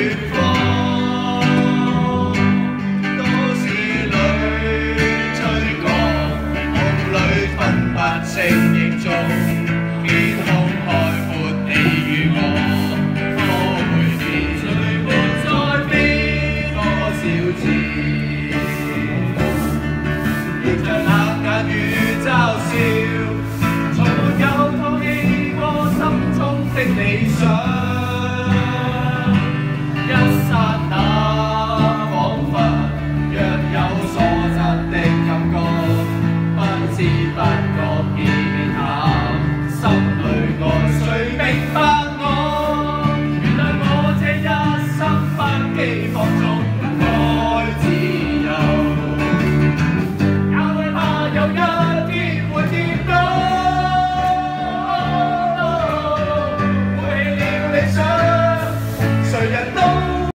远方都市里吹过梦里分不清影踪天空海阔你与我可会变谁没再变多少次迎着黑眼与嘲笑从没有放弃过心中的理想。